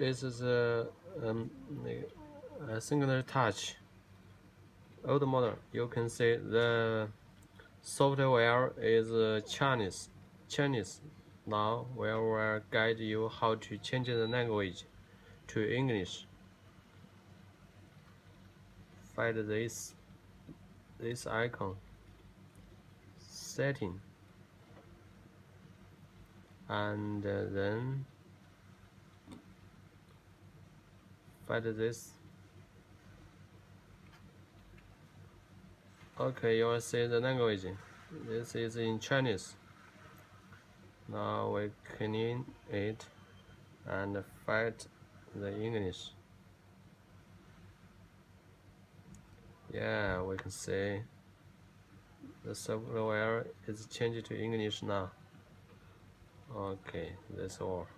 this is a um, a Signature Touch. Old model you can see the software is uh, Chinese Chinese. Now we will guide you how to change the language to English. Find this this icon. Setting. And uh, then find this. Okay you will see the language? This is in Chinese. Now we clean it and fight the English. Yeah we can see the software is changed to English now. Okay that's all